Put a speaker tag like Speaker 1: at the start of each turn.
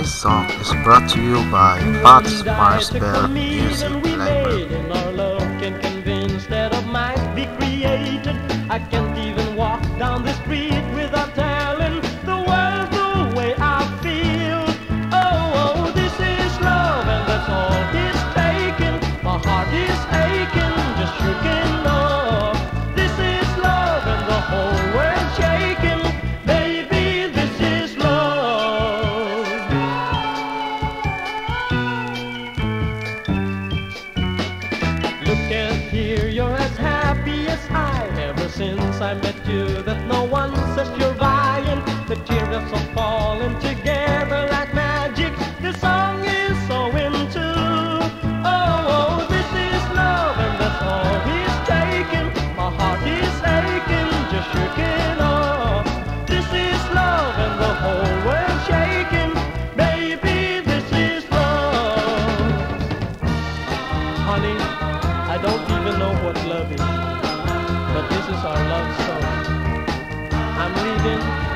Speaker 1: This song is brought to you by Pat Marsbell Music Library.
Speaker 2: I can't even walk down the street. Can't hear. You're as happy as I ever since I met you that no one what love is, but this is our love song. I'm leaving.